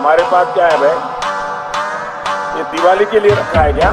हमारे पास क्या है भाई? ये दिवाली के लिए रखा है क्या?